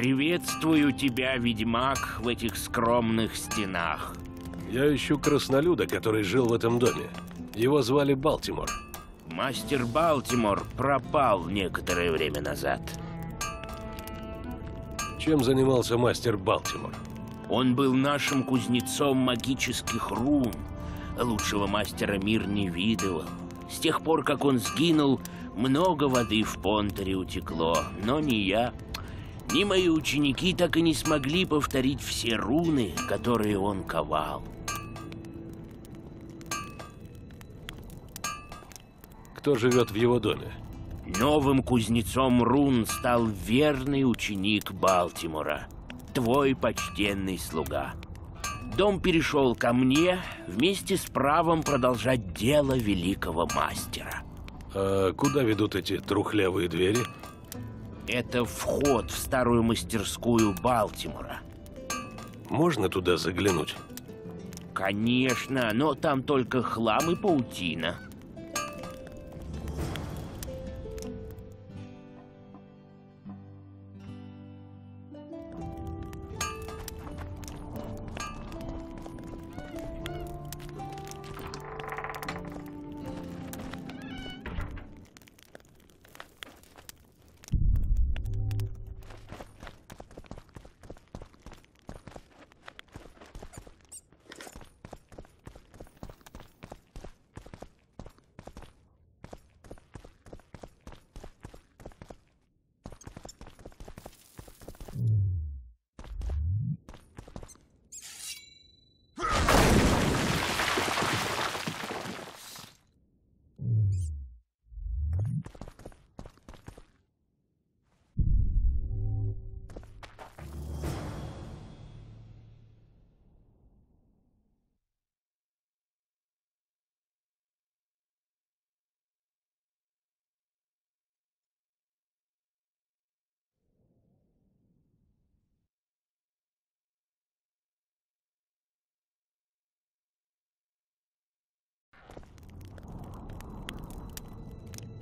Приветствую тебя, ведьмак, в этих скромных стенах. Я ищу краснолюда, который жил в этом доме. Его звали Балтимор. Мастер Балтимор пропал некоторое время назад. Чем занимался мастер Балтимор? Он был нашим кузнецом магических рун. Лучшего мастера мир не видывал. С тех пор, как он сгинул, много воды в Понтере утекло, но ни я, ни мои ученики так и не смогли повторить все руны, которые он ковал. Кто живет в его доме? Новым кузнецом рун стал верный ученик Балтимора, твой почтенный слуга. Дом перешел ко мне вместе с правом продолжать дело великого мастера. А куда ведут эти трухлявые двери? Это вход в старую мастерскую Балтимора. Можно туда заглянуть? Конечно, но там только хлам и паутина.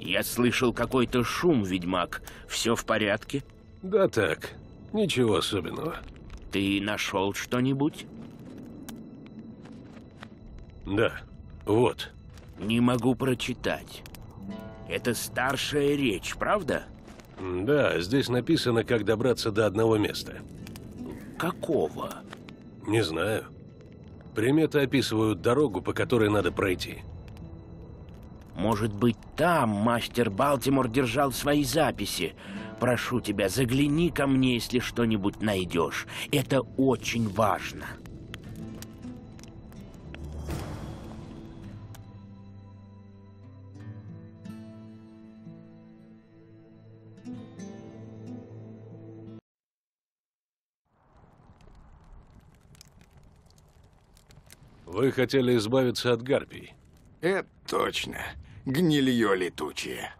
Я слышал какой-то шум, ведьмак. Все в порядке? Да так, ничего особенного. Ты нашел что-нибудь? Да, вот. Не могу прочитать. Это старшая речь, правда? Да, здесь написано, как добраться до одного места. Какого? Не знаю. Приметы описывают дорогу, по которой надо пройти. Может быть, там мастер Балтимор держал свои записи. Прошу тебя, загляни ко мне, если что-нибудь найдешь. Это очень важно. Вы хотели избавиться от гарпий. Это точно. Гнилье летучее.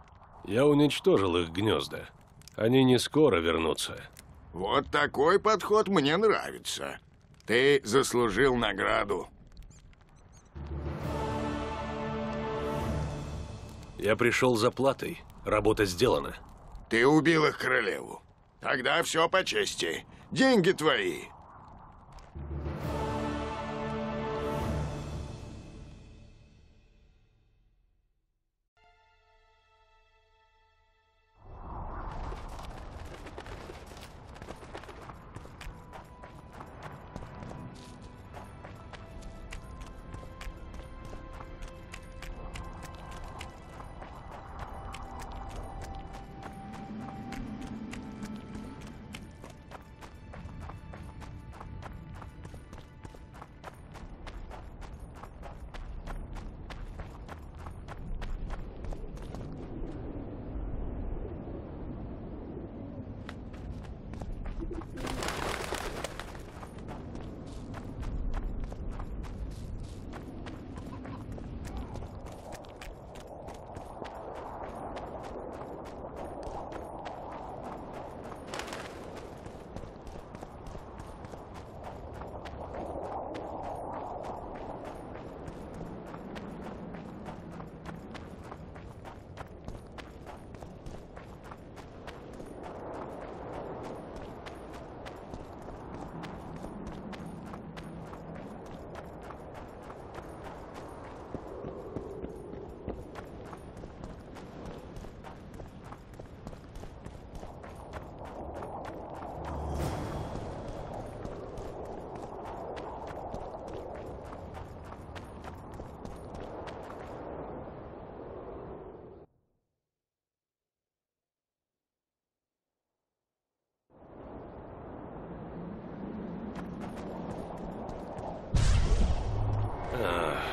Я уничтожил их гнезда. Они не скоро вернутся. Вот такой подход мне нравится. Ты заслужил награду. Я пришел за платой. Работа сделана. Ты убил их королеву. Тогда все по чести. Деньги твои.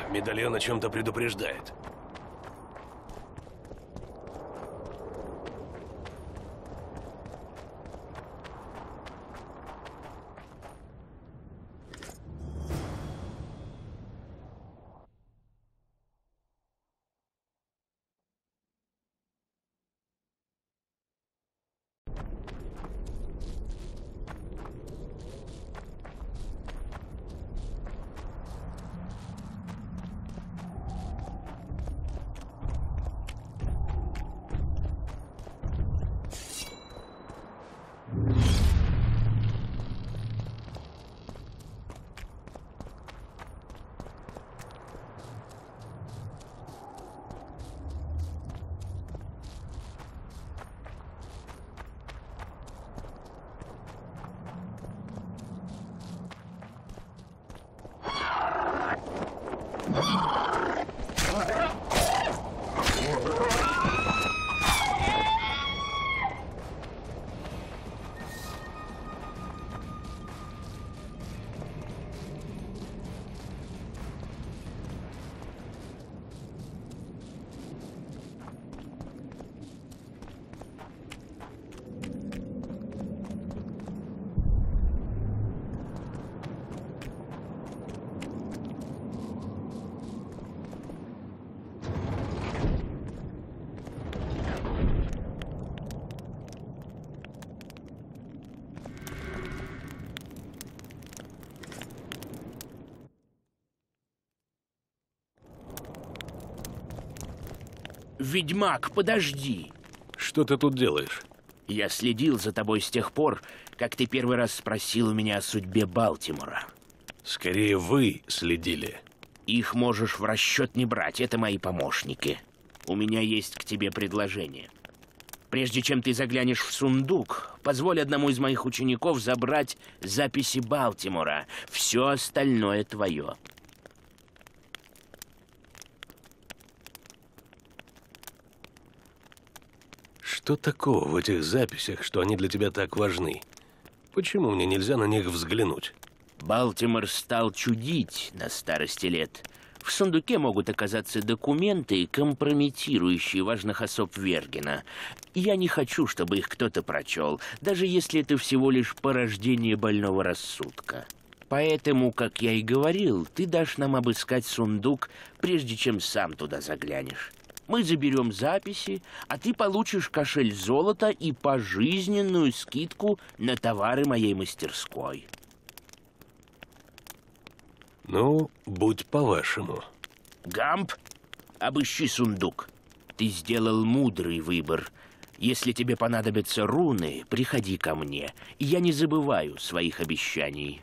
Медальон о чем-то предупреждает. Ведьмак, подожди. Что ты тут делаешь? Я следил за тобой с тех пор, как ты первый раз спросил у меня о судьбе Балтимора. Скорее, вы следили. Их можешь в расчет не брать, это мои помощники. У меня есть к тебе предложение. Прежде чем ты заглянешь в сундук, позволь одному из моих учеников забрать записи Балтимора. Все остальное твое. Что такого в этих записях, что они для тебя так важны? Почему мне нельзя на них взглянуть? Балтимор стал чудить на старости лет. В сундуке могут оказаться документы, компрометирующие важных особ Вергена. Я не хочу, чтобы их кто-то прочел, даже если это всего лишь порождение больного рассудка. Поэтому, как я и говорил, ты дашь нам обыскать сундук, прежде чем сам туда заглянешь. Мы заберем записи, а ты получишь кошель золота и пожизненную скидку на товары моей мастерской. Ну, будь по-вашему. Гамп, обыщи сундук. Ты сделал мудрый выбор. Если тебе понадобятся руны, приходи ко мне. Я не забываю своих обещаний.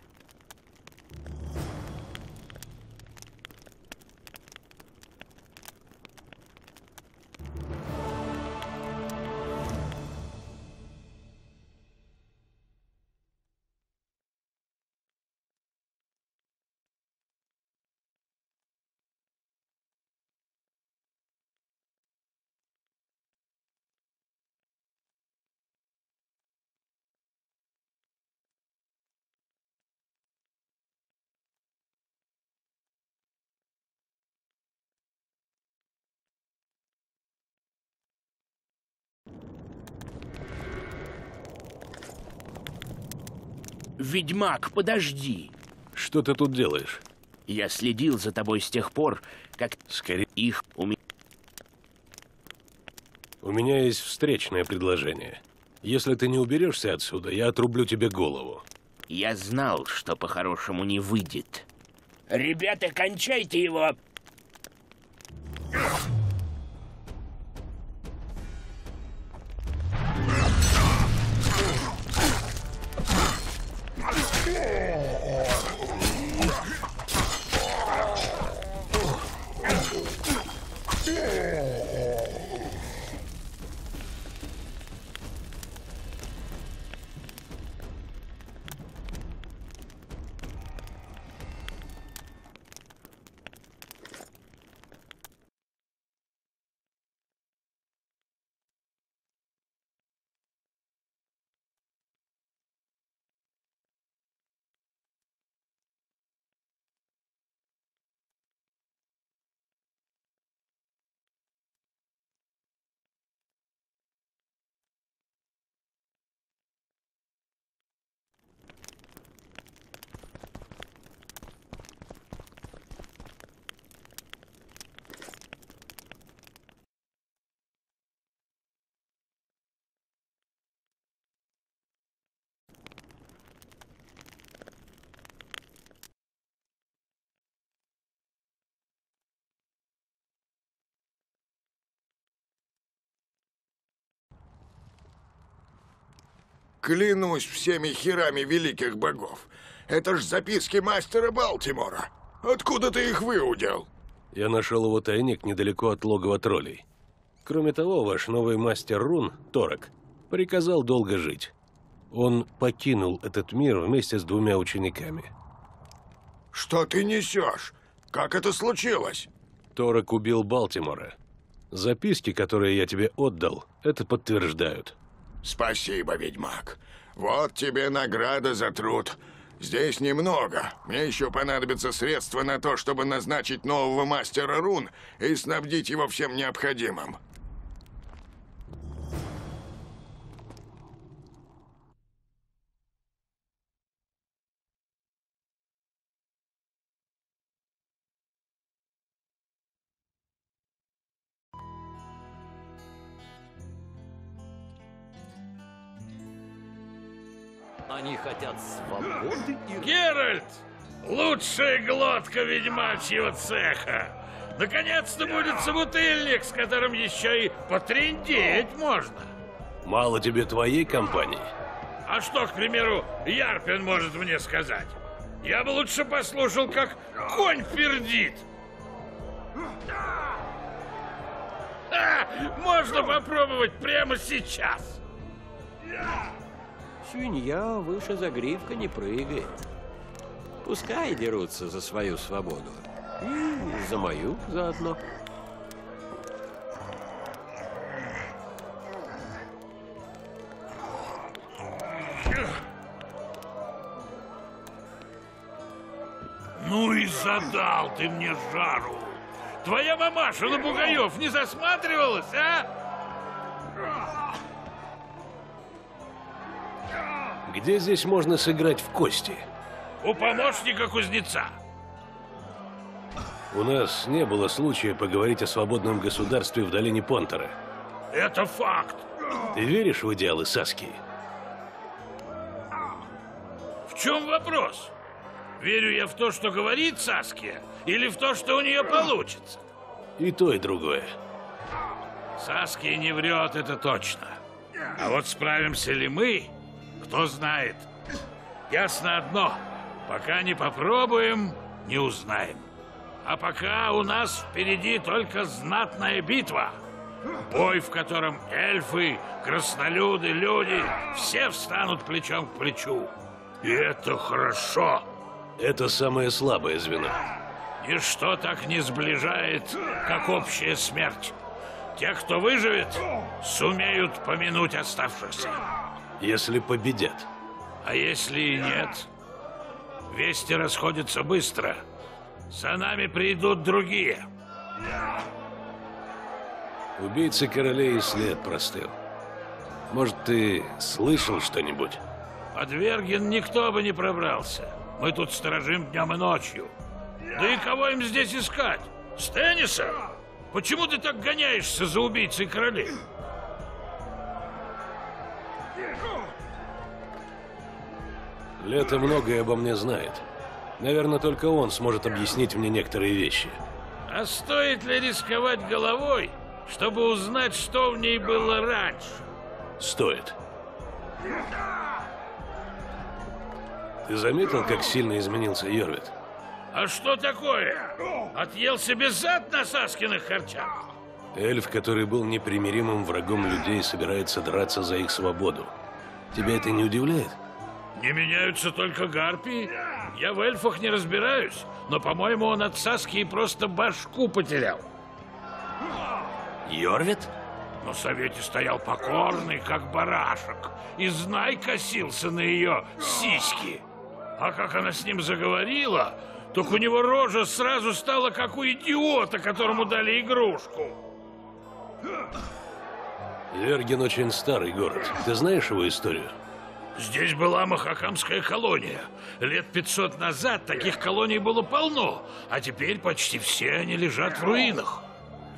Ведьмак, подожди. Что ты тут делаешь? Я следил за тобой с тех пор, как Скорее, их у меня... у меня есть встречное предложение. Если ты не уберешься отсюда, я отрублю тебе голову. Я знал, что по-хорошему не выйдет. Ребята, кончайте его! Клянусь всеми херами великих богов. Это ж записки мастера Балтимора. Откуда ты их выудил? Я нашел его тайник недалеко от логова троллей. Кроме того, ваш новый мастер рун, Торок, приказал долго жить. Он покинул этот мир вместе с двумя учениками. Что ты несешь? Как это случилось? Торок убил Балтимора. Записки, которые я тебе отдал, это подтверждают. Спасибо, ведьмак. Вот тебе награда за труд. Здесь немного. Мне еще понадобятся средства на то, чтобы назначить нового мастера рун и снабдить его всем необходимым. Лучшая глотка ведьмачьего цеха! Наконец-то будет собутыльник, с которым еще и потрендеть можно. Мало тебе твоей компании? А что, к примеру, Ярпин может мне сказать? Я бы лучше послушал, как конь пердит. А, можно попробовать прямо сейчас. Свинья выше загривка не прыгает. Пускай дерутся за свою свободу. И за мою заодно. Ну и задал ты мне жару. Твоя мамаша на бугаев не засматривалась, а? Где здесь можно сыграть в кости? У помощника кузнеца. У нас не было случая поговорить о свободном государстве в долине Понтера. Это факт. Ты веришь в идеалы Саски? В чем вопрос? Верю я в то, что говорит Саския, или в то, что у нее получится? И то, и другое. Саския не врет, это точно. А вот справимся ли мы, кто знает. Ясно одно, пока не попробуем, не узнаем. А пока у нас впереди только знатная битва. Бой, в котором эльфы, краснолюды, люди все встанут плечом к плечу. И это хорошо. Это самое слабое звено. Ничто так не сближает, как общая смерть. Те, кто выживет, сумеют помянуть оставшихся. Если победят. А если и нет? Вести расходятся быстро. За нами придут другие. Убийцы королей и след простыл. Может, ты слышал что-нибудь? Под Верген никто бы не пробрался. Мы тут сторожим днем и ночью. Да и кого им здесь искать? Стенниса? Почему ты так гоняешься за убийцей королей? Лето многое обо мне знает. Наверное, только он сможет объяснить мне некоторые вещи. А стоит ли рисковать головой, чтобы узнать, что в ней было раньше? Стоит. Ты заметил, как сильно изменился Йорвит? А что такое? Отъел себе зад на Саскиных харчах? Эльф, который был непримиримым врагом людей, собирается драться за их свободу. Тебя это не удивляет? Не меняются только гарпии. Я в эльфах не разбираюсь, но, по-моему, он от Саски просто башку потерял. Йорвит? Но совете стоял покорный, как барашек, и знай косился на ее сиськи. А как она с ним заговорила, так у него рожа сразу стала как у идиота, которому дали игрушку. Верген очень старый город. Ты знаешь его историю? Здесь была Махакамская колония. Лет 500 назад таких колоний было полно, а теперь почти все они лежат в руинах.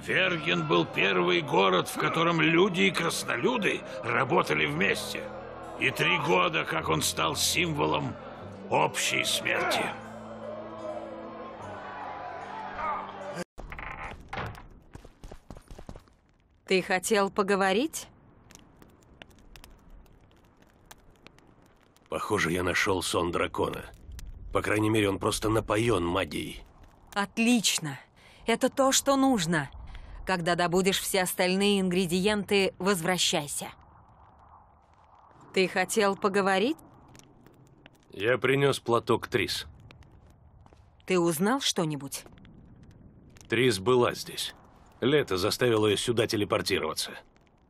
Верген был первый город, в котором люди и краснолюды работали вместе. И три года, как он стал символом общей смерти. Ты хотел поговорить? Похоже, я нашел сон дракона. По крайней мере, он просто напоен магией. Отлично. Это то, что нужно. Когда добудешь все остальные ингредиенты, возвращайся. Ты хотел поговорить? Я принес платок Трис. Ты узнал что-нибудь? Трис была здесь. Лето заставило ее сюда телепортироваться.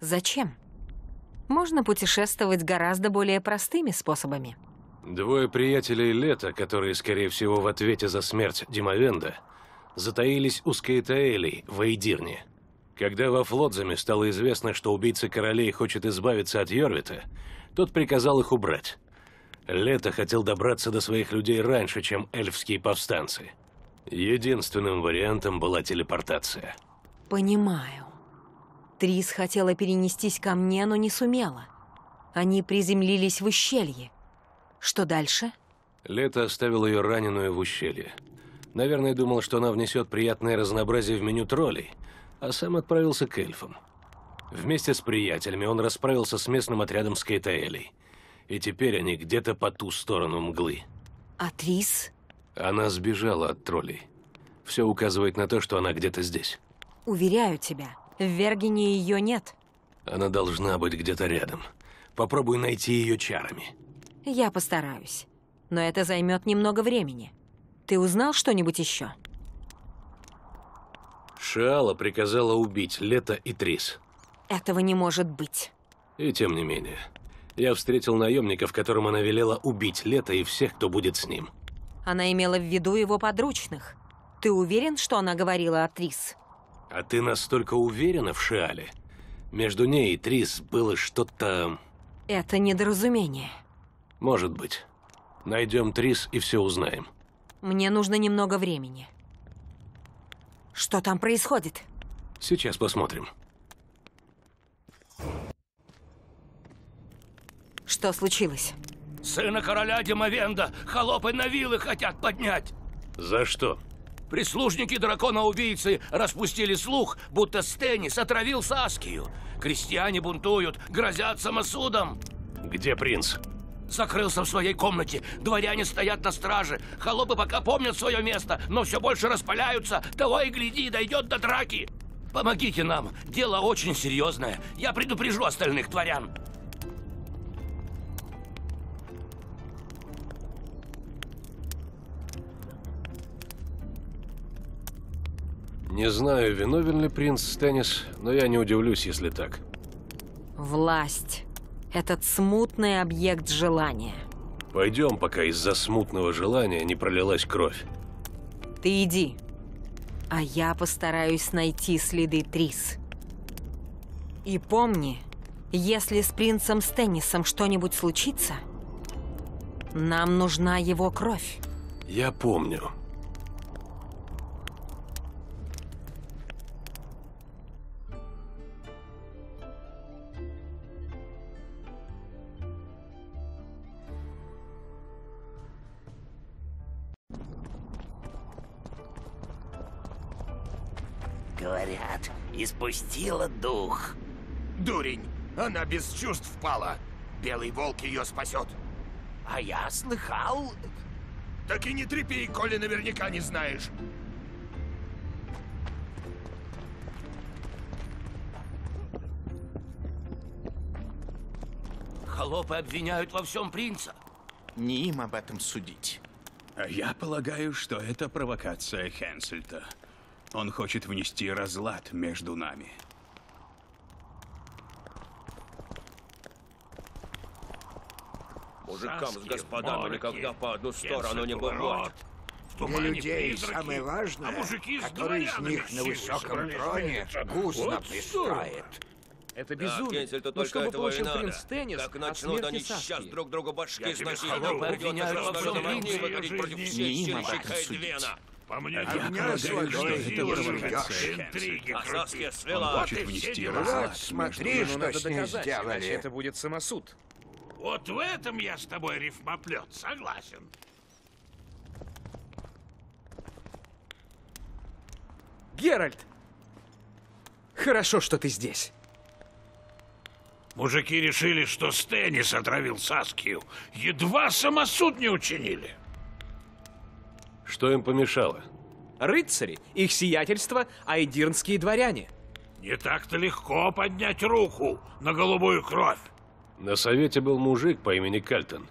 Зачем? Можно путешествовать гораздо более простыми способами. Двое приятелей Лета, которые, скорее всего, в ответе за смерть Димовенда, затаились у Скейтаэлей в Эйдирне. Когда во Флотзаме стало известно, что убийца королей хочет избавиться от Йорвита, тот приказал их убрать. Лето хотел добраться до своих людей раньше, чем эльфские повстанцы. Единственным вариантом была телепортация. Понимаю. Трис хотела перенестись ко мне, но не сумела. Они приземлились в ущелье. Что дальше? Лето оставил ее раненую в ущелье. Наверное, думал, что она внесет приятное разнообразие в меню троллей, а сам отправился к эльфам. Вместе с приятелями он расправился с местным отрядом скейтаэлей. И теперь они где-то по ту сторону мглы. А Трис? Она сбежала от троллей. Все указывает на то, что она где-то здесь. Уверяю тебя, в Вергине ее нет. Она должна быть где-то рядом. Попробуй найти ее чарами. Я постараюсь. Но это займет немного времени. Ты узнал что-нибудь еще? Шиала приказала убить Лето и Трис. Этого не может быть. И тем не менее. Я встретил наемников, которым она велела убить Лето и всех, кто будет с ним. Она имела в виду его подручных. Ты уверен, что она говорила о Трис? А ты настолько уверена в Шиале? Между ней и Трис было что-то... Это недоразумение. Может быть. Найдем Трис и все узнаем. Мне нужно немного времени. Что там происходит? Сейчас посмотрим. Что случилось? Сына короля Димовенда холопы на вилы хотят поднять. За что? Прислужники дракона-убийцы распустили слух, будто Стеннис отравил Саскию. Крестьяне бунтуют, грозят самосудом. Где принц? Закрылся в своей комнате. Дворяне стоят на страже. Холопы пока помнят свое место, но все больше распаляются. Того и гляди, дойдет до драки. Помогите нам. Дело очень серьезное. Я предупрежу остальных дворян. Не знаю, виновен ли принц Стеннис, но я не удивлюсь, если так. Власть. Этот смутный объект желания. Пойдем, пока из-за смутного желания не пролилась кровь. Ты иди. А я постараюсь найти следы Трис. И помни, если с принцем Стеннисом что-нибудь случится, нам нужна его кровь. Я помню. Говорят, испустила дух. Дурень! Она без чувств впала. Белый волк ее спасет. А я слыхал... Так и не трепи, коли наверняка не знаешь. Холопы обвиняют во всем принца. Не им об этом судить. А я полагаю, что это провокация Хенсельта. Он хочет внести разлад между нами. Мужикам с господами никогда по одну сторону не бывает. Для людей самое важное, который из них на высоком троне гузно пристроит. Это Да, безумие. Но только чтобы получил принц Теннис Так от начнут смерти они сейчас друг другу башки сносить. холопы обвиняют всем принце. выговорить против всей Не им По мне, А я полагаю, что это не провокация интриги А. Саския Он хочет внести разлад. Смотри, что надо с ней доказать, иначе сделали. это будет самосуд. Вот в этом я с тобой рифмоплет, согласен. Геральт! Хорошо, что ты здесь. Мужики решили, что Стеннис отравил Саскию. Едва самосуд не учинили. Что им помешало? Рыцари, их сиятельство, айдирнские дворяне. Не так-то легко поднять руку на голубую кровь. На совете был мужик по имени Кальтон.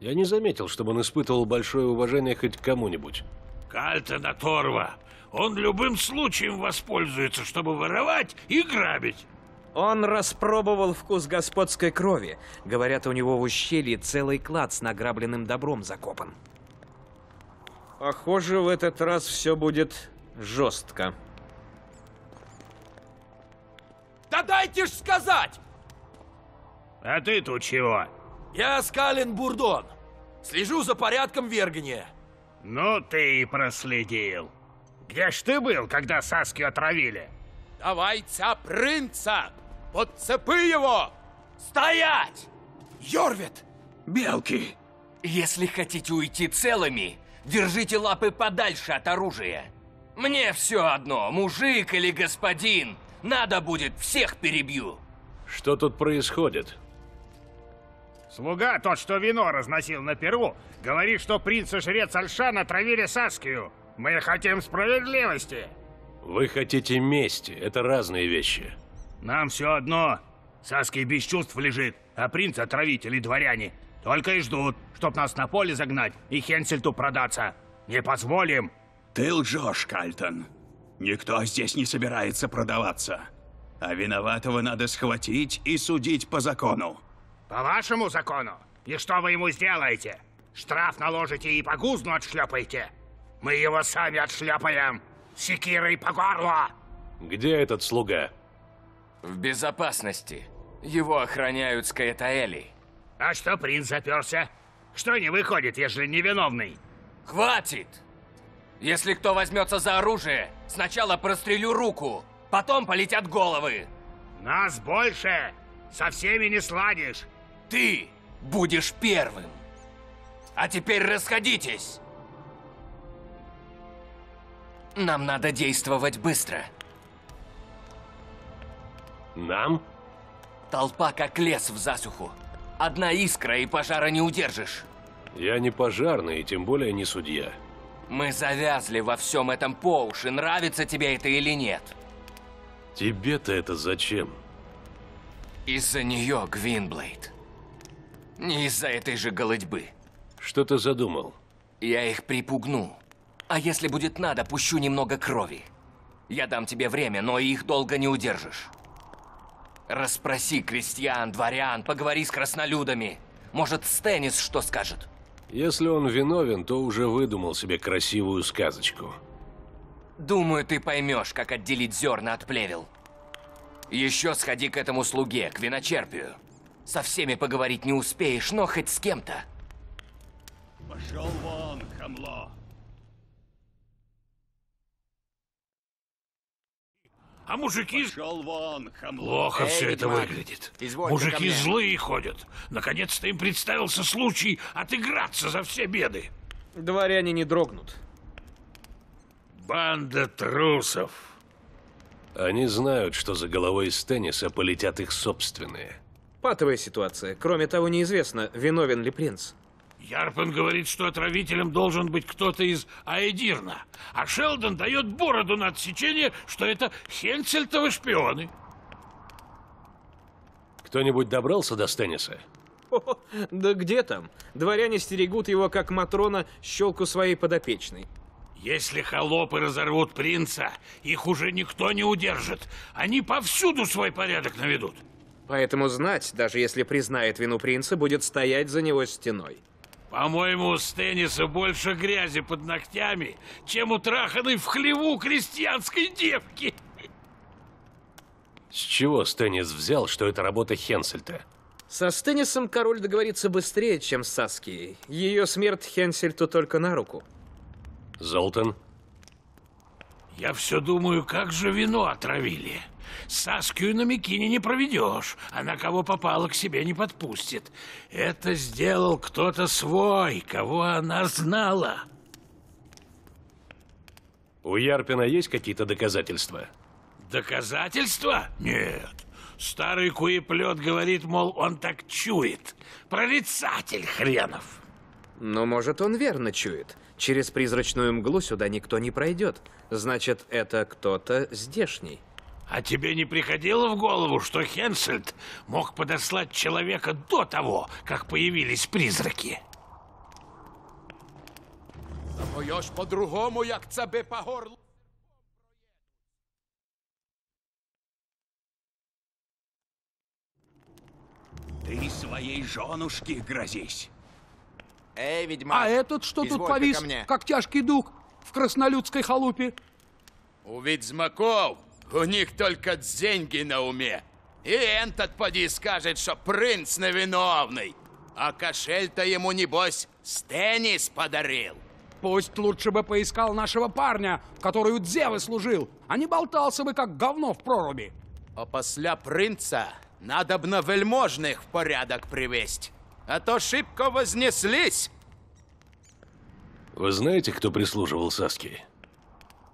Я не заметил, чтобы он испытывал большое уважение хоть к кому-нибудь. Кальтон оторва. Он любым случаем воспользуется, чтобы воровать и грабить. Он распробовал вкус господской крови. Говорят, у него в ущелье целый клад с награбленным добром закопан. Похоже, в этот раз все будет жестко. Да дайте ж сказать! А ты тут чего? Я Скален Бурдон. Слежу за порядком Вергания. Ну ты и проследил. Где ж ты был, когда Саскию отравили? Давайте принца! Подцепи его! Стоять! Йорвит! Белки! Если хотите уйти целыми, держите лапы подальше от оружия. Мне все одно, мужик или господин. Надо будет, всех перебью. Что тут происходит? Слуга, тот, что вино разносил на Перу, говорит, что принц и жрец Альшан отравили Саскию. Мы хотим справедливости. Вы хотите мести. Это разные вещи. Нам все одно. Саский без чувств лежит, а принц отравители дворяне. Только и ждут, чтоб нас на поле загнать и Хенсельту продаться. Не позволим. Ты лжешь, Кальтон. Никто здесь не собирается продаваться. А виноватого надо схватить и судить по закону. По вашему закону? И что вы ему сделаете? Штраф наложите и по гузну отшлепаете? Мы его сами отшляпаем. Секирой по горло. Где этот слуга? В безопасности. Его охраняют Скаэтаэли. А что принц заперся? Что не выходит, ежели невиновный? Хватит! Если кто возьмется за оружие, сначала прострелю руку, потом полетят головы. Нас больше! Со всеми не сладишь. Ты будешь первым. А теперь расходитесь. Нам надо действовать быстро. Нам? Толпа как лес в засуху. Одна искра и пожара не удержишь. Я не пожарный и тем более не судья. Мы завязли во всем этом по уши, нравится тебе это или нет. Тебе-то это зачем? Из-за нее, Гвинблейд. Не из-за этой же голодьбы. Что ты задумал? Я их припугну. А если будет надо, пущу немного крови. Я дам тебе время, но их долго не удержишь. Расспроси крестьян, дворян, поговори с краснолюдами. Может, Стеннис что скажет? Если он виновен, то уже выдумал себе красивую сказочку. Думаю, ты поймешь, как отделить зерна от плевел. Еще сходи к этому слуге, к виночерпию. Со всеми поговорить не успеешь, но хоть с кем-то. Пошел вон, хамло. А мужики... Пошел вон, хамло. Плохо Эй, все это выглядит. Мужики злые ходят. Наконец-то им представился случай отыграться за все беды. Дворяне не дрогнут. Банда трусов. Они знают, что за головой из тенниса полетят их собственные. Патовая ситуация. Кроме того, неизвестно, виновен ли принц. Ярпен говорит, что отравителем должен быть кто-то из Аэдирна, а Шелдон дает бороду на отсечение, что это Хенцельтовы шпионы. Кто-нибудь добрался до Стенниса? Да где там? Дворяне стерегут его, как Матрона, щелку своей подопечной. Если холопы разорвут принца, их уже никто не удержит. Они повсюду свой порядок наведут. Поэтому знать, даже если признает вину принца, будет стоять за него стеной. По-моему, у Стенниса больше грязи под ногтями, чем у траханной в хлеву крестьянской девки. С чего Стеннис взял, что это работа Хенсельта? Со Стеннисом король договорится быстрее, чем с Саскией. Ее смерть Хенсельту только на руку. Золтан? Я все думаю, как же вино отравили. Саскию на Микине не проведешь. Она кого попало к себе не подпустит. Это сделал кто-то свой, кого она знала. У Ярпина есть какие-то доказательства? Доказательства? Нет. Старый куеплет говорит, мол, он так чует. Прорицатель хренов. Но может он верно чует. Через призрачную мглу сюда никто не пройдет. Значит, это кто-то здешний. А тебе не приходило в голову, что Хенсельд мог подослать человека до того, как появились призраки? Ж по-другому, як це би по горлу. Ты своей женушке грозись. Эй, ведьмак, А этот что тут повис, мне. как тяжкий дух в краснолюдской халупе? У ведьмаков у них только деньги на уме. И этот поди скажет, что принц невиновный. А кошель-то ему, небось, Стенис подарил. Пусть лучше бы поискал нашего парня, который у Дзевы служил, а не болтался бы, как говно в проруби. А после принца надо б на вельможных в порядок привесть. А то шибко вознеслись. Вы знаете, кто прислуживал Саске?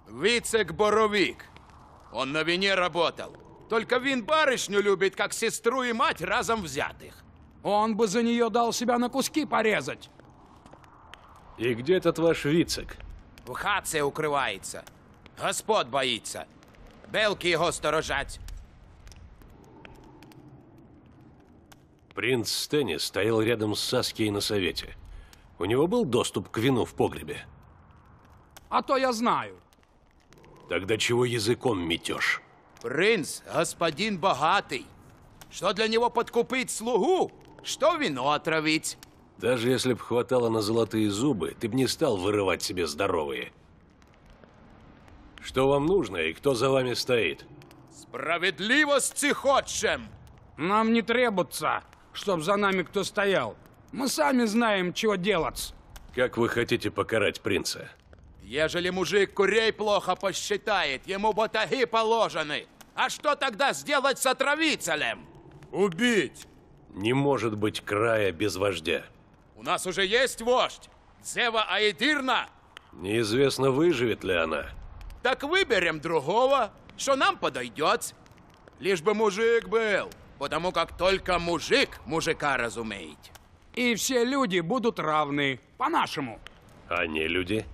Вицек Боровик. Он на вине работал. Только вин барышню любит, как сестру и мать разом взятых. Он бы за нее дал себя на куски порезать. И где этот ваш Вицек? В хатце укрывается. Господ боится. Белки его сторожать. Принц Стенни стоял рядом с Саскией на совете. У него был доступ к вину в погребе. А то я знаю. Тогда чего языком метешь? Принц — господин богатый. Что для него подкупить слугу? Что вино отравить? Даже если б хватало на золотые зубы, ты б не стал вырывать себе здоровые. Что вам нужно и кто за вами стоит? Справедливости хочем! Нам не требуется, чтоб за нами кто стоял. Мы сами знаем, чего делать. Как вы хотите покарать принца? Ежели мужик курей плохо посчитает, ему батаги положены. А что тогда сделать с отравителем? Убить! Не может быть края без вождя. У нас уже есть вождь. Зева Аидирна. Неизвестно, выживет ли она. Так выберем другого, что нам подойдет. Лишь бы мужик был, потому как только мужик мужика разумеет. И все люди будут равны, по-нашему. А не люди?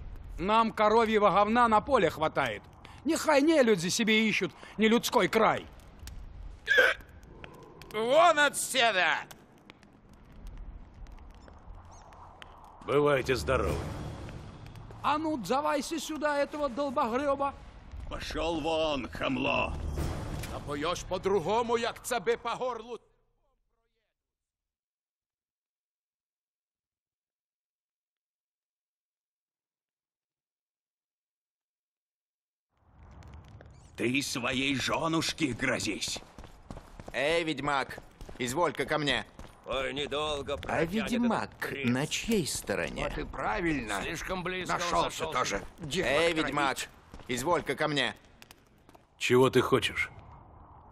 Нам коровьего говна на поле хватает. Нехай не люди себе ищут не людской край. Вон отсюда! Бывайте здоровы. А ну, давайся сюда этого долбогреба. Пошел вон, хамло. А поешь по-другому, як це би по горлу. Ты своей женушке грозись. Эй, ведьмак, изволь-ка ко мне. Ой, недолго А ведьмак на чьей стороне? Вот и правильно. Слишком близко Нашелся тоже. Эй, ведьмак, изволь-ка ко мне. Чего ты хочешь?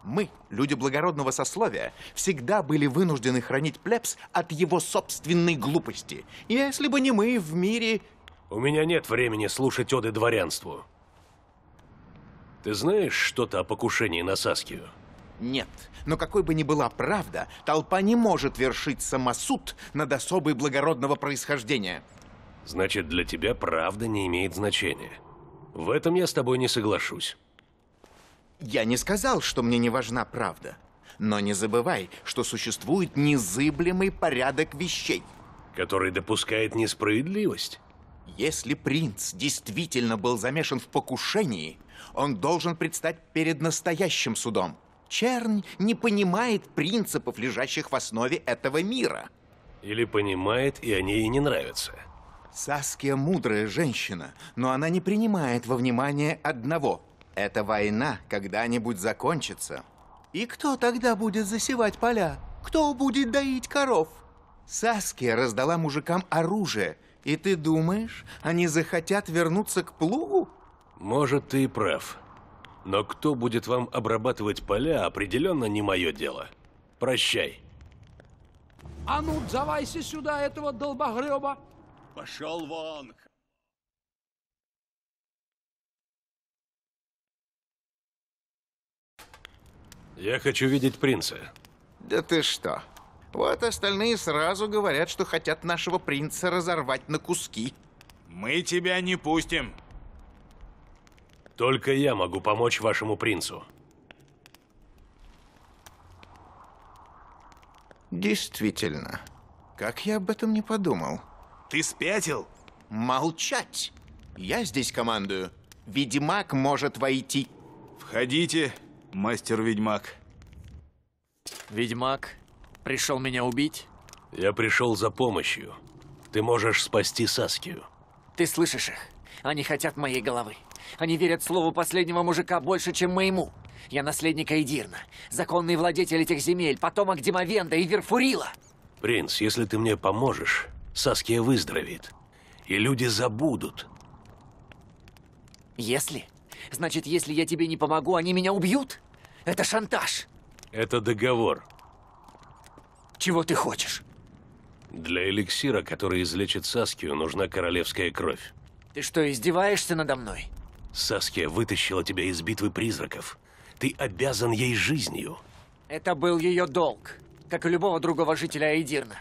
Мы, люди благородного сословия, всегда были вынуждены хранить плебс от его собственной глупости. Если бы не мы в мире... У меня нет времени слушать оды дворянству. Ты знаешь что-то о покушении на Саскию? Нет, но какой бы ни была правда, толпа не может вершить самосуд над особой благородного происхождения. Значит, для тебя правда не имеет значения. В этом я с тобой не соглашусь. Я не сказал, что мне не важна правда. Но не забывай, что существует незыблемый порядок вещей. Который допускает несправедливость. Если принц действительно был замешан в покушении, он должен предстать перед настоящим судом. Чернь не понимает принципов, лежащих в основе этого мира. Или понимает, и они ей не нравятся. Саския мудрая женщина, но она не принимает во внимание одного. Эта война когда-нибудь закончится. И кто тогда будет засевать поля? Кто будет доить коров? Саския раздала мужикам оружие. И ты думаешь, они захотят вернуться к плугу? Может, ты и прав. Но кто будет вам обрабатывать поля, определенно не мое дело. Прощай. А ну, давайся сюда этого долбогреба. Пошел вон. Я хочу видеть принца. Да ты что? Вот остальные сразу говорят, что хотят нашего принца разорвать на куски. Мы тебя не пустим. Только я могу помочь вашему принцу. Действительно. Как я об этом не подумал? Ты спятил? Молчать! Я здесь командую. Ведьмак может войти. Входите, мастер-ведьмак. Ведьмак пришел меня убить? Я пришел за помощью. Ты можешь спасти Саскию. Ты слышишь их? Они хотят моей головы. Они верят слову последнего мужика больше, чем моему. Я наследник Эйдирна, законный владетель этих земель, потомок Димовенда и Верфурила. Принц, если ты мне поможешь, Саския выздоровеет. И люди забудут. Если? Значит, если я тебе не помогу, они меня убьют? Это шантаж. Это договор. Чего ты хочешь? Для эликсира, который излечит Саскию, нужна королевская кровь. Ты что, издеваешься надо мной? Саския вытащила тебя из битвы призраков. Ты обязан ей жизнью. Это был ее долг, как и любого другого жителя Айдирна.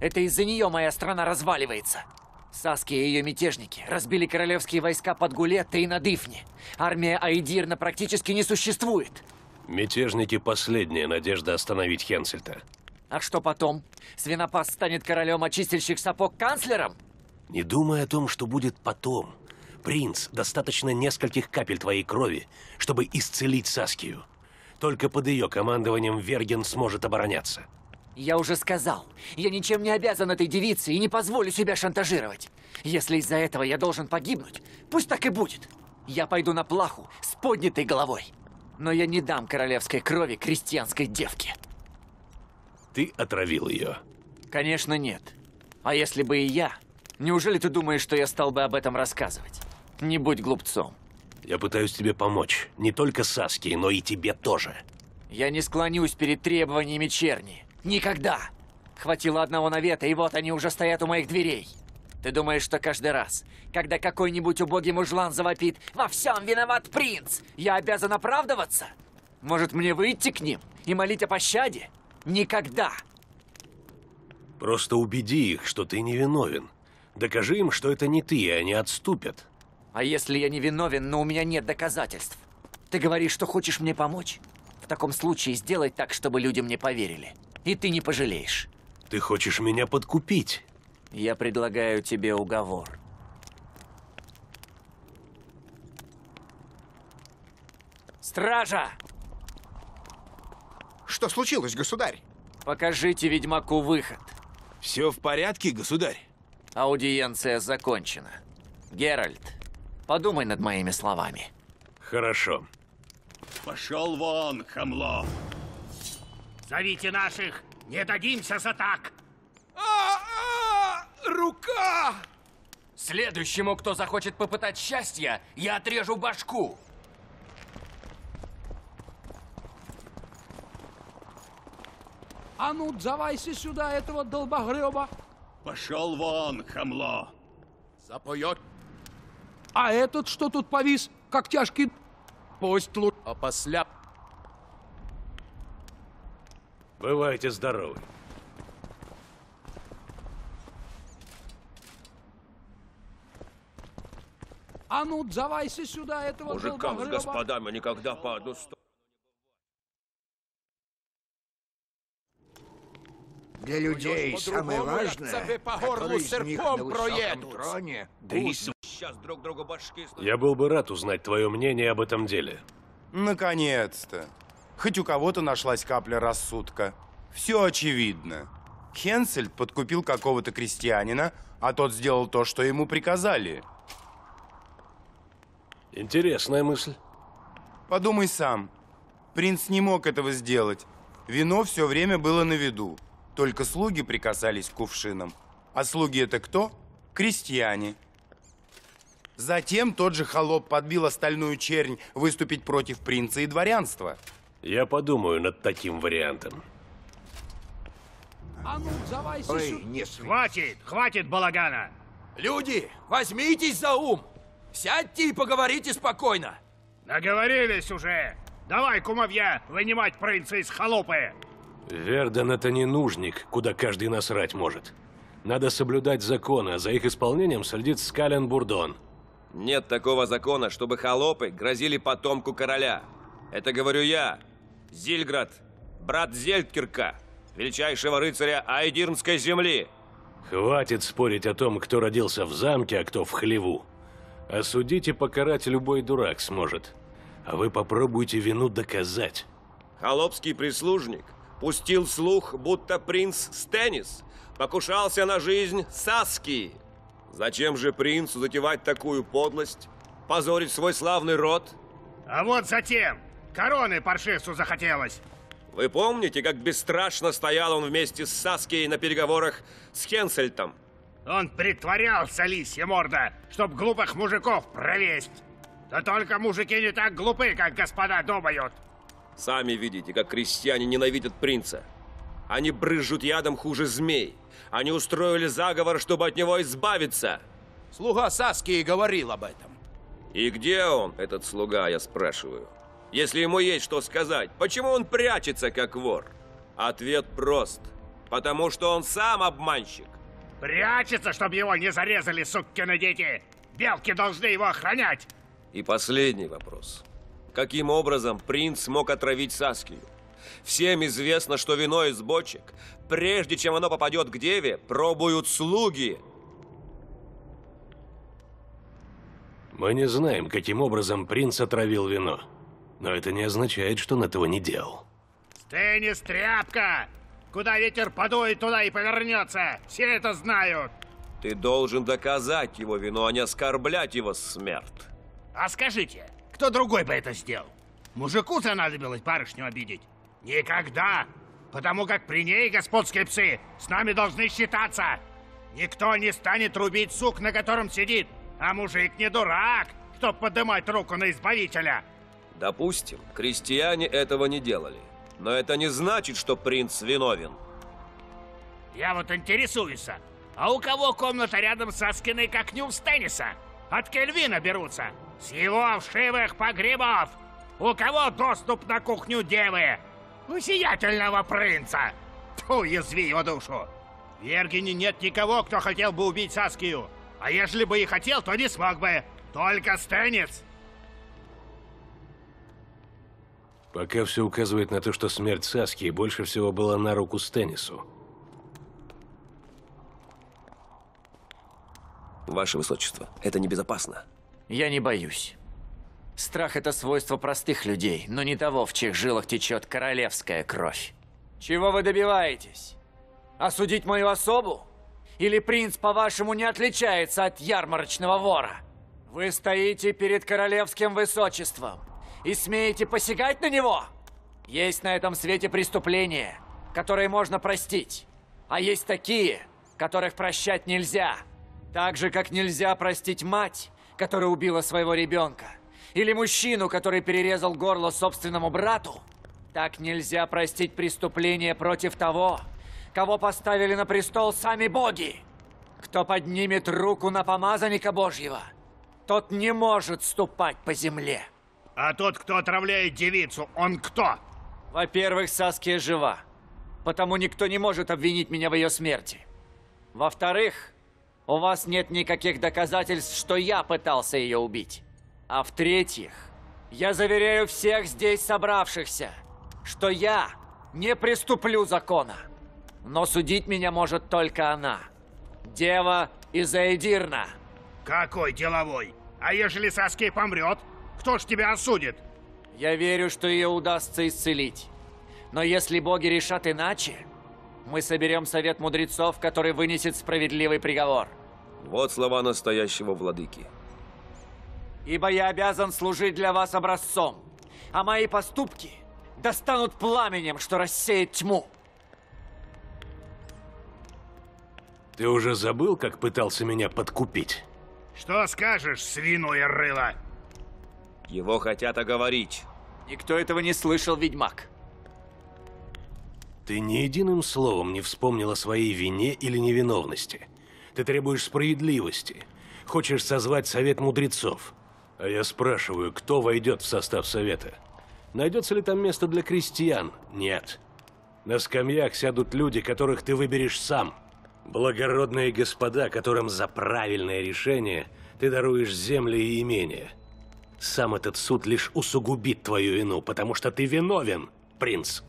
Это из-за нее моя страна разваливается. Саски и ее мятежники разбили королевские войска под Гулетто и на Дыфне. Армия Айдирна практически не существует. Мятежники – последняя надежда остановить Хенсельта. А что потом? Свинопас станет королем, а чистильщик сапог – канцлером? Не думай о том, что будет потом. Принц, достаточно нескольких капель твоей крови, чтобы исцелить Саскию. Только под ее командованием Верген сможет обороняться. Я уже сказал, я ничем не обязан этой девице и не позволю себя шантажировать. Если из-за этого я должен погибнуть, пусть так и будет. Я пойду на плаху с поднятой головой. Но я не дам королевской крови крестьянской девке. Ты отравил ее? Конечно, нет. А если бы и я, неужели ты думаешь, что я стал бы об этом рассказывать? Не будь глупцом. Я пытаюсь тебе помочь. Не только Саске, но и тебе тоже. Я не склонюсь перед требованиями черни. Никогда! Хватило одного навета, и вот они уже стоят у моих дверей. Ты думаешь, что каждый раз, когда какой-нибудь убогий мужлан завопит «Во всем виноват принц!» я обязан оправдываться? Может, мне выйти к ним и молить о пощаде? Никогда! Просто убеди их, что ты невиновен. Докажи им, что это не ты, и они отступят. А если я не виновен, но у меня нет доказательств? Ты говоришь, что хочешь мне помочь? В таком случае сделай так, чтобы люди мне поверили. И ты не пожалеешь. Ты хочешь меня подкупить? Я предлагаю тебе уговор. Стража! Что случилось, государь? Покажите ведьмаку выход. Все в порядке, государь? Аудиенция закончена. Геральт, подумай над моими словами. Хорошо. Пошел вон, хамло. Зовите наших! Не дадимся за так! А, а, рука! Следующему, кто захочет попытать счастья, я отрежу башку. А ну, давайся сюда этого долбогреба. Пошел вон, хамло. Запоет. А этот что тут повис, как тяжкий... Пусть лучше... А посля... Бывайте здоровы. А ну, давайся сюда этого Мужикам с господами никогда по одну сторону. Для людей самое важное, который горлу из них на высоком проедут. троне, сейчас друг другу башки Я был бы рад узнать твое мнение об этом деле. Наконец-то. Хоть у кого-то нашлась капля рассудка. Все очевидно. Хенсельд подкупил какого-то крестьянина, а тот сделал то, что ему приказали. Интересная мысль. Подумай сам. Принц не мог этого сделать. Вино все время было на виду. Только слуги прикасались к кувшинам. А слуги это кто? Крестьяне. Затем тот же холоп подбил остальную чернь выступить против принца и дворянства. Я подумаю над таким вариантом. А ну, давайся Ой, сюда. не Хватит, хватит балагана! Люди, возьмитесь за ум! Сядьте и поговорите спокойно! Наговорились уже! Давай, кумовья, вынимать принца из халупы! Верден — это не нужник, куда каждый насрать может. Надо соблюдать законы, а за их исполнением следит Скален Бурдон. Нет такого закона, чтобы холопы грозили потомку короля. Это говорю я, Зильград, брат Зельдкирка, величайшего рыцаря Айдирнской земли. Хватит спорить о том, кто родился в замке, а кто в хлеву. Осудить и покарать любой дурак сможет. А вы попробуйте вину доказать. Холопский прислужник пустил слух, будто принц Стеннис покушался на жизнь Саски. Зачем же принцу затевать такую подлость? Позорить свой славный род? А вот затем! Короны паршивцу захотелось! Вы помните, как бесстрашно стоял он вместе с Саски на переговорах с Хенсельтом? Он притворялся, лисья морда, чтоб глупых мужиков провесть. Да только мужики не так глупы, как господа думают. Сами видите, как крестьяне ненавидят принца. Они брызжут ядом хуже змей. Они устроили заговор, чтобы от него избавиться. Слуга Саски и говорил об этом. И где он, этот слуга, я спрашиваю? Если ему есть что сказать, почему он прячется, как вор? Ответ прост. Потому что он сам обманщик. Прячется, чтобы его не зарезали, суккины дети. Белки должны его охранять. И последний вопрос. Каким образом принц смог отравить Саскию? Всем известно, что вино из бочек, прежде чем оно попадет к деве, пробуют слуги. Мы не знаем, каким образом принц отравил вино. Но это не означает, что он этого не делал. Стеннис тряпка! Куда ветер подует, туда и повернется. Все это знают. Ты должен доказать его вину, а не оскорблять его смерть. А скажите, кто другой бы это сделал? Мужику занадобилось барышню обидеть? Никогда! Потому как при ней, господские псы, с нами должны считаться. Никто не станет рубить сук, на котором сидит. А мужик не дурак, чтоб поднимать руку на избавителя. Допустим, крестьяне этого не делали. Но это не значит, что принц виновен. Я вот интересуюсь, а у кого комната рядом с Аскиной, как не у Стенниса? От Кельвина берутся. С его вшивых погребов. У кого доступ на кухню девы? У сиятельного принца. Тьфу, язви его душу. В Ергине нет никого, кто хотел бы убить Саскию. А если бы и хотел, то не смог бы. Только Стеннис. Пока все указывает на то, что смерть Саски больше всего была на руку Стеннису. Ваше Высочество, это небезопасно. Я не боюсь. Страх – это свойство простых людей, но не того, в чьих жилах течет королевская кровь. Чего вы добиваетесь? Осудить мою особу? Или принц, по-вашему, не отличается от ярмарочного вора? Вы стоите перед королевским высочеством и смеете посягать на него? Есть на этом свете преступления, которые можно простить. А есть такие, которых прощать нельзя. Так же, как нельзя простить мать, которая убила своего ребенка. Или мужчину, который перерезал горло собственному брату. Так нельзя простить преступление против того, кого поставили на престол сами боги. Кто поднимет руку на помазанника Божьего, тот не может ступать по земле. А тот, кто отравляет девицу, он кто? Во-первых, Саския жива, потому никто не может обвинить меня в ее смерти. Во-вторых, у вас нет никаких доказательств, что я пытался ее убить. А в-третьих, я заверяю всех здесь собравшихся, что я не приступлю закона. Но судить меня может только она. Дева из Эйдирна. Какой деловой? А ежели Саски помрет, кто ж тебя осудит? Я верю, что ее удастся исцелить. Но если боги решат иначе, мы соберем совет мудрецов, который вынесет справедливый приговор. Вот слова настоящего владыки. Ибо я обязан служить для вас образцом, а мои поступки достанут пламенем, что рассеет тьму. Ты уже забыл, как пытался меня подкупить? Что скажешь, свиное рыло? Его хотят оговорить. Никто этого не слышал, ведьмак. Ты ни единым словом не вспомнил о своей вине или невиновности. Ты требуешь справедливости. Хочешь созвать совет мудрецов. А я спрашиваю, кто войдет в состав совета? Найдется ли там место для крестьян? Нет. На скамьях сядут люди, которых ты выберешь сам. Благородные господа, которым за правильное решение ты даруешь земли и имения. Сам этот суд лишь усугубит твою вину, потому что ты виновен, принц.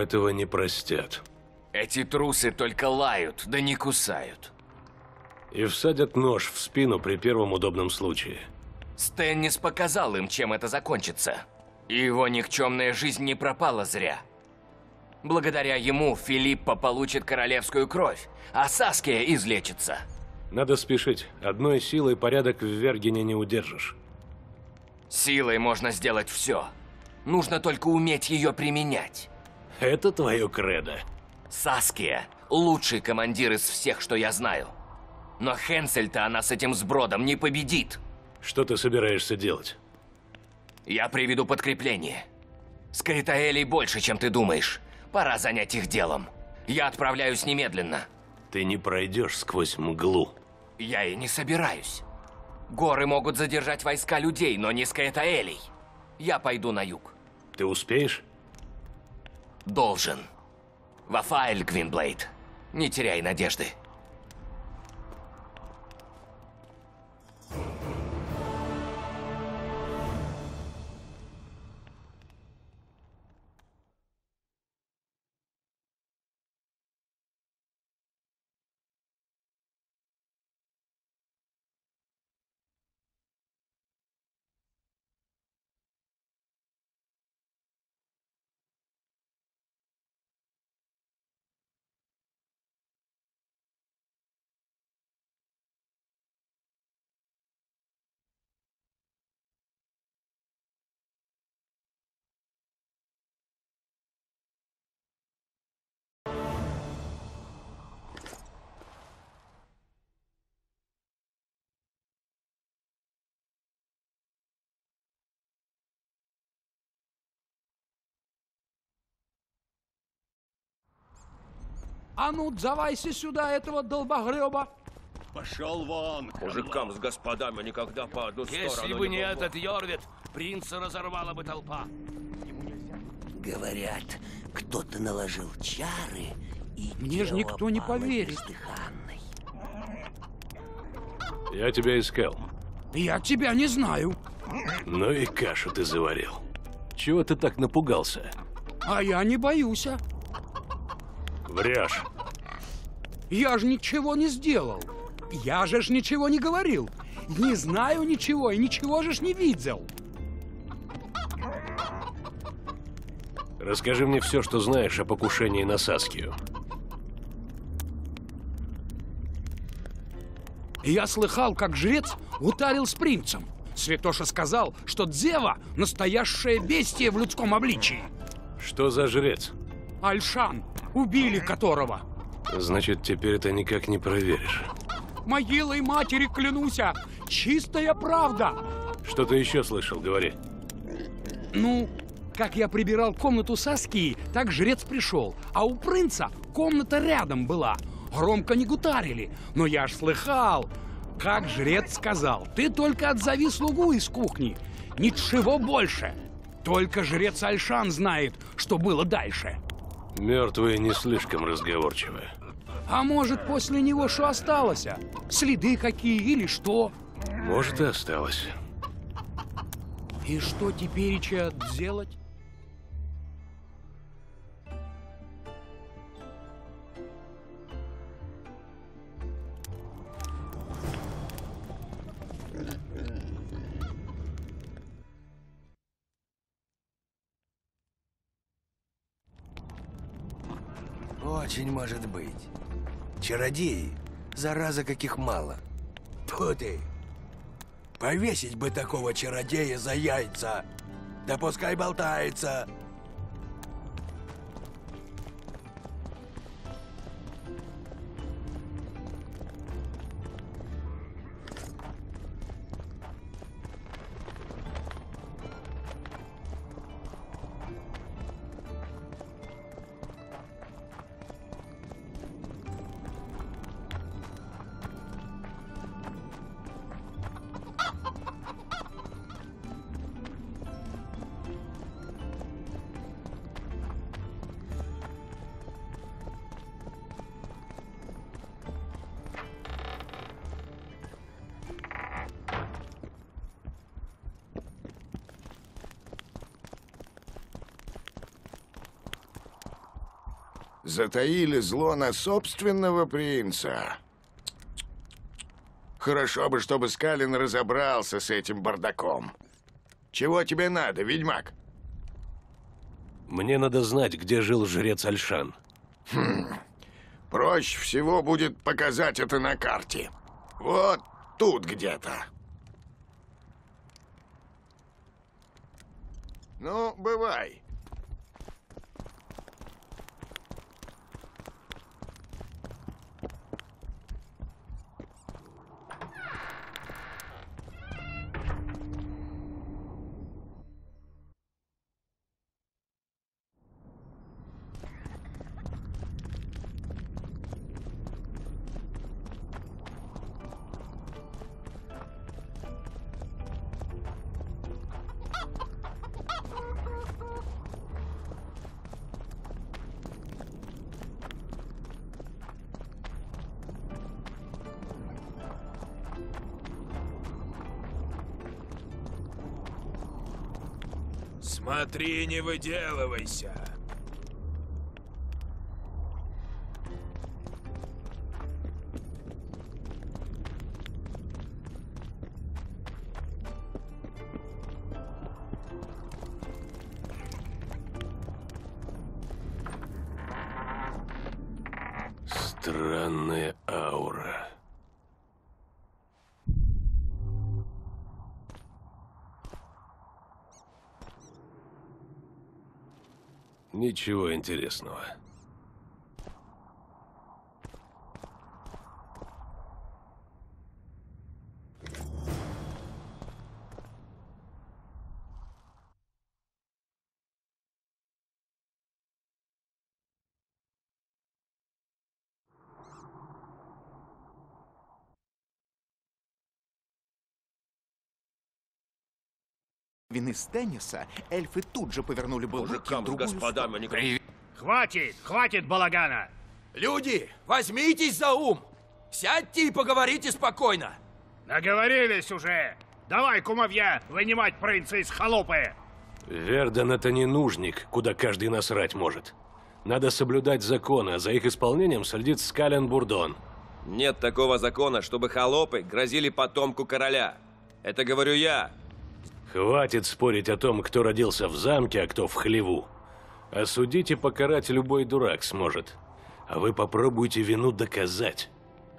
Этого не простят. Эти трусы только лают, да не кусают. И всадят нож в спину при первом удобном случае. Стэннис показал им, чем это закончится. И его никчемная жизнь не пропала зря. Благодаря ему Филиппа получит королевскую кровь, а Саския излечится. Надо спешить. Одной силой порядок в Вергене не удержишь. Силой можно сделать все. Нужно только уметь ее применять. Это твое кредо. Саския – лучший командир из всех, что я знаю. Но Хенсель-то она с этим сбродом не победит. Что ты собираешься делать? Я приведу подкрепление. Скритаэлей больше, чем ты думаешь. Пора занять их делом. Я отправляюсь немедленно. Ты не пройдешь сквозь мглу. Я и не собираюсь. Горы могут задержать войска людей, но не Скаэтаэлей. Я пойду на юг. Ты успеешь? Должен. Вафаэль, Гвинблейд. Не теряй надежды. А ну, давайся сюда, этого долбогреба. Пошел вон! Мужикам с господами никогда по одну Если сторону бы не могут. этот Йорвит, принца разорвала бы толпа. Говорят, кто-то наложил чары и Мне же никто не поверит. Я тебя искал. Я тебя не знаю. Ну и кашу ты заварил. Чего ты так напугался? А я не боюсь. Врешь. Я же ничего не сделал. Я же ж ничего не говорил. Не знаю ничего и ничего же ж не видел. Расскажи мне все, что знаешь о покушении на Саскию. Я слыхал, как жрец утарил с принцем. Святоша сказал, что Дзева – настоящее бестие в людском обличии. Что за жрец? Альшан, убили которого. Значит, теперь ты никак не проверишь. Могилой матери клянусь, чистая правда. Что ты еще слышал, говори. Ну, как я прибирал комнату Саскии, так жрец пришел. А у принца комната рядом была. Громко не гутарили, но я ж слыхал. Как жрец сказал, ты только отзови слугу из кухни. Ничего больше. Только жрец Альшан знает, что было дальше. Мертвые не слишком разговорчивы. А может, после него что осталось? а? Следы какие или что? Может, и осталось. И что теперь делать? Очень может быть. Чародеи, зараза каких мало. Тьфу ты! Повесить бы такого чародея за яйца! Да пускай болтается. Затаили зло на собственного принца. Хорошо бы, чтобы Скалин разобрался с этим бардаком. Чего тебе надо, ведьмак? Мне надо знать, где жил жрец Альшан. Хм. Проще всего будет показать это на карте. Вот тут где-то. Ну, бывай. Смотри, не выделывайся. Странная Ничего интересного. Вины Стенниса эльфы тут же повернули бы в Мужикам с другую господами не сторону. Хватит, хватит балагана. Люди, возьмитесь за ум. Сядьте и поговорите спокойно. Наговорились уже. Давай, кумовья, вынимать принца из холопы. Верден — это не нужник, куда каждый насрать может. Надо соблюдать законы, а за их исполнением следит Скален Бурдон. Нет такого закона, чтобы холопы грозили потомку короля. Это говорю я. Хватит спорить о том, кто родился в замке, а кто в хлеву. Осудить и покарать любой дурак сможет. А вы попробуйте вину доказать.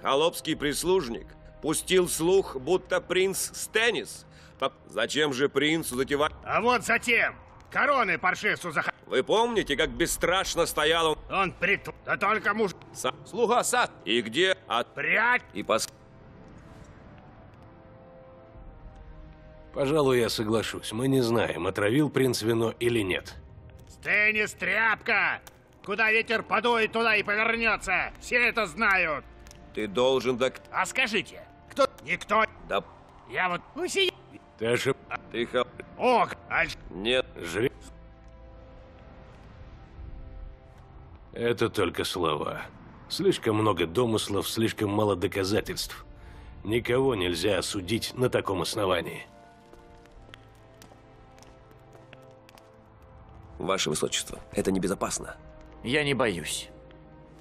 Холопский прислужник пустил слух, будто принц Стеннис. Поп- Зачем же принцу затевать? А вот затем. Короны паршивцу зах... Вы помните, как бесстрашно стоял он? Он прит... Да только муж... Са- Слуга сад. И где? От... Прячь! И пос... Пожалуй, я соглашусь. Мы не знаем, отравил принц вино или нет. Теннис тряпка! Куда ветер подует, туда и повернется. Все это знают. Ты должен док... А скажите, кто... Никто... Да... Я вот... Уси... Ты ошиб... Ты хо... О, альш... Нет. Жрец... Это только слова. Слишком много домыслов, слишком мало доказательств. Никого нельзя осудить на таком основании. Ваше Высочество, это небезопасно. Я не боюсь.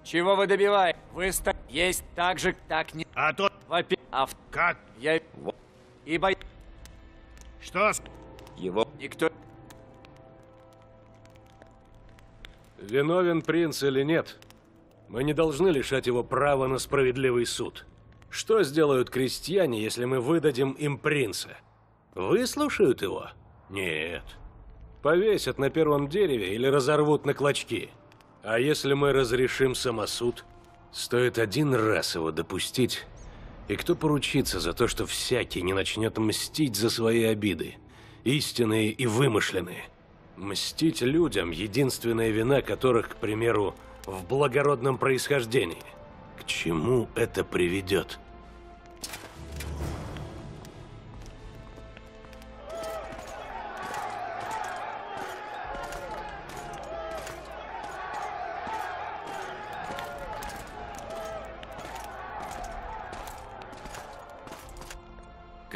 Чего вы добиваете? Вы ста... есть так же, так не... А то... Вопи... А в... Как? Я... И бо... Что с... Его... Никто... Виновен принц или нет, мы не должны лишать его права на справедливый суд. Что сделают крестьяне, если мы выдадим им принца? Выслушают его? Нет. Повесят на первом дереве или разорвут на клочки. А если мы разрешим самосуд, стоит один раз его допустить, и кто поручится за то, что всякий не начнет мстить за свои обиды, истинные и вымышленные? Мстить людям, единственная вина которых, к примеру, в благородном происхождении. К чему это приведет?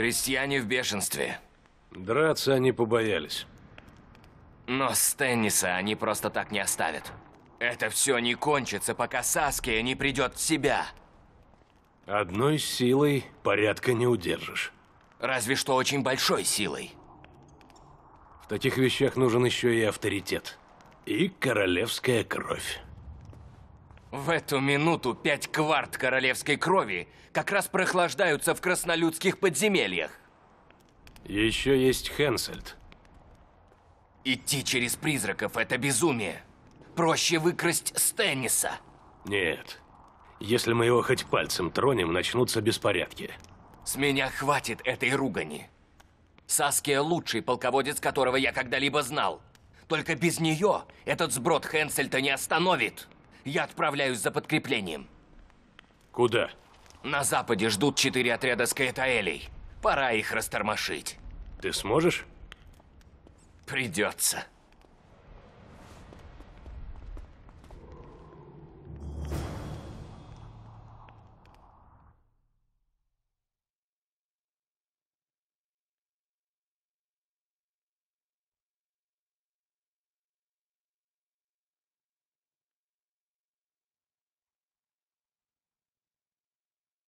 Крестьяне в бешенстве. Драться они побоялись. Но Стенниса они просто так не оставят. Это все не кончится, пока Саския не придет в себя. Одной силой порядка не удержишь. Разве что очень большой силой. В таких вещах нужен еще и авторитет. И королевская кровь. В эту минуту пять кварт королевской крови как раз прохлаждаются в краснолюдских подземельях. Еще есть Хенсельд. Идти через призраков – это безумие. Проще выкрасть Стенниса. Нет. Если мы его хоть пальцем тронем, начнутся беспорядки. С меня хватит этой ругани. Саския лучший полководец, которого я когда-либо знал. Только без нее этот сброд Хенсельта не остановит. Я отправляюсь за подкреплением. Куда? На западе ждут четыре отряда скаэтаэлей. Пора их растормошить. Ты сможешь? Придется.